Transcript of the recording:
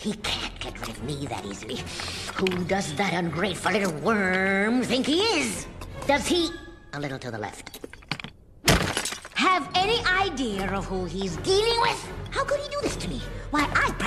He can't get rid of me that easily. Who does that ungrateful little worm think he is? Does he... A little to the left. Have any idea of who he's dealing with? How could he do this to me? Why, I.